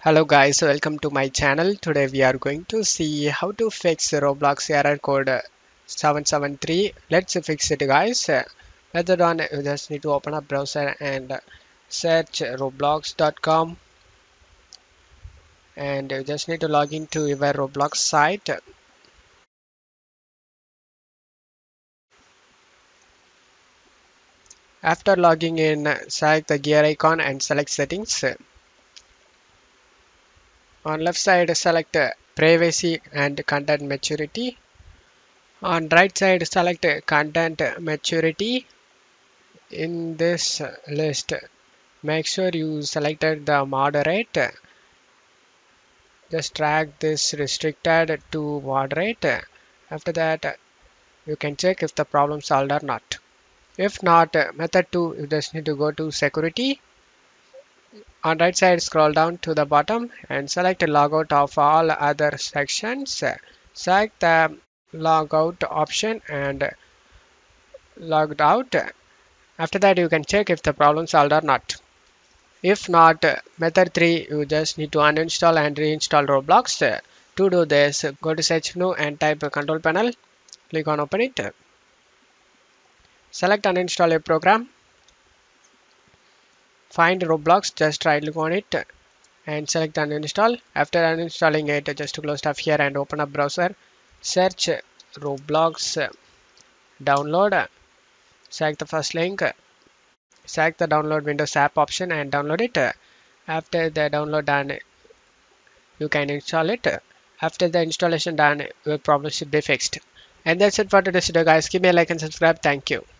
Hello guys, welcome to my channel. Today we are going to see how to fix Roblox error code 773. Let's fix it guys. Method one, you just need to open up browser and search roblox.com and you just need to log into your Roblox site. After logging in, select the gear icon and select settings. On left side, select privacy and content maturity. On right side, select content maturity. In this list, make sure you selected the moderate. Just drag this restricted to moderate. After that, you can check if the problem solved or not. If not, method 2, you just need to go to security on right side scroll down to the bottom and select logout of all other sections. Select the logout option and logged out. After that you can check if the problem solved or not. If not method 3 you just need to uninstall and reinstall roblox. To do this go to search menu and type control panel. Click on open it. Select uninstall a program find Roblox just right click on it and select uninstall after uninstalling it just close stuff here and open up browser. Search Roblox download. Select the first link. Select the download Windows app option and download it. After the download done you can install it. After the installation done your problem should be fixed. And that's it for today's video guys. Give me a like and subscribe. Thank you